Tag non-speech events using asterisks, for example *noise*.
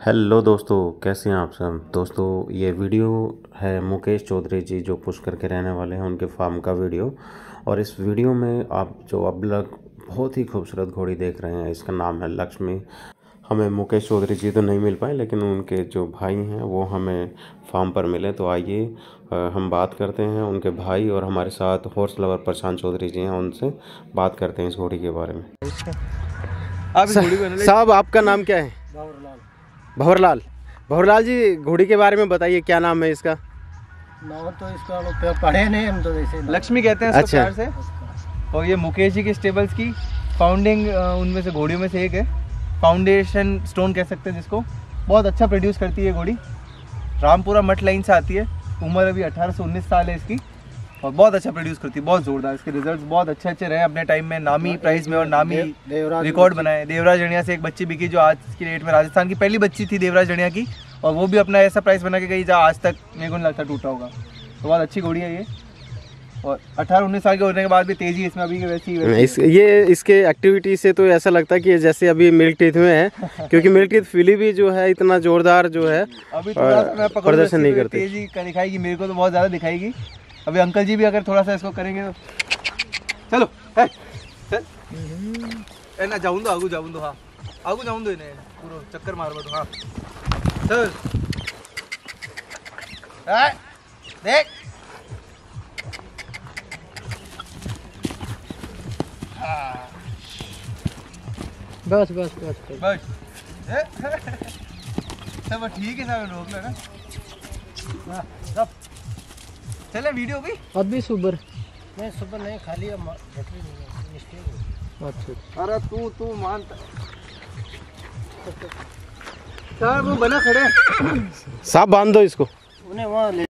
Hello दोस्तों कैसे हैं आप सब? दोस्तों ये वीडियो है मुकेश चौधरी जी जो पुष्कर के रहने वाले हैं उनके फार्म का वीडियो। और इस वीडियो में आप जो अब लग बहुत ही खूबसूरत घोड़ी देख रहे हैं इसका नाम है लक्ष्मी। हमें मुकेश चौधरी जी तो नहीं मिल पाए लेकिन उनके जो भाई हैं वो हमें फार्म पर मिले। तो आइए हम बात करते हैं उनके भाई और हमारे साथ हॉर्स लवर प्रशांत चौधरी जी हैं उनसे बात करते हैं इस घोड़ी के बारे में। साहब आपका नाम क्या है? भंवरलाल। भंवरलाल जी घोड़ी के बारे में बताइए क्या नाम है इसका? नाम तो इसका पढ़े नहीं हम तो वैसे लक्ष्मी कहते हैं अच्छा। प्यार से। और ये मुकेश जी के स्टेबल्स की फाउंडिंग उनमें से घोड़ियों में से एक है। फाउंडेशन स्टोन कह सकते हैं जिसको। बहुत अच्छा प्रोड्यूस करती है घोड़ी। रामपुरा मठ लाइन से आती है। उम्र अभी 18 से 19 साल है इसकी। और बहुत अच्छा प्रोड्यूस करती है बहुत जोरदार। इसके रिजल्ट्स बहुत अच्छे अच्छे रहे अपने टाइम में नामी प्राइस में और नामी रिकॉर्ड बनाए। देवराज जड़िया से एक बच्ची बिकी जो आज की डेट में राजस्थान की पहली बच्ची थी देवराज जड़िया की और वो भी अपना ऐसा प्राइस बना के गई जहाँ आज तक मेरे को नहीं लगता टूटा होगा। तो बहुत अच्छी घोड़ी है ये। और अठारह उन्नीस साल के होने के बाद भी तेज़ी है इसमें अभी वैसी वैसी इस ये इसके एक्टिविटी से तो ऐसा लगता है कि जैसे अभी मिल्क टीथ में है *laughs* क्योंकि मिल्क टीथ फिली भी जो है इतना जोरदार जो है अभी प्रदर्शन नहीं पे, करते। तेज़ी का दिखाएगी मेरे को तो बहुत ज़्यादा दिखाएगी। अभी अंकल जी भी अगर थोड़ा सा इसको करेंगे तो चलो है, चल। ए ना जाऊँ दो आगू जाऊँ दो हाँ। आगू जाऊँ दो इन्हें पूरा चक्कर मारवा दो हाँ। चल। देख। बस बस बस बस। बस। सब ठीक है सब रोक लो ना। हाँ, सब चले वीडियो भी? अभी सुबर। नहीं सुबह नहीं खाली अब बैटरी नहीं है मिस्टेक अच्छा। अरे तू तू मानता साहब वो बना खड़े साहब बाँध दो इसको। उन्हें वहाँ ले